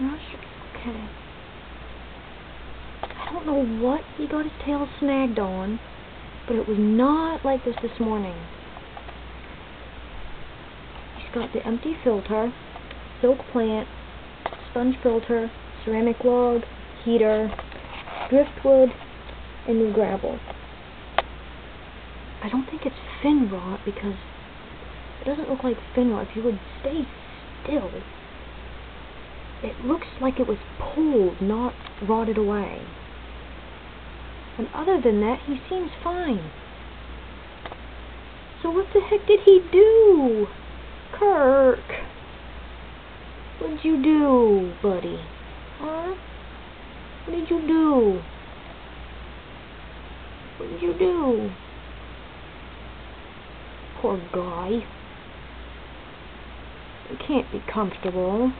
Gosh, okay. I don't know what he got his tail snagged on, but it was not like this this morning. He's got the empty filter, silk plant, sponge filter, ceramic log, heater, driftwood, and new gravel. I don't think it's fin rot because it doesn't look like fin rot. If you would stay still, it looks like it was pulled, not rotted away. And other than that, he seems fine. So what the heck did he do? Kirk! What'd you do, buddy? Huh? What did you do? What did you do? Poor guy. He can't be comfortable.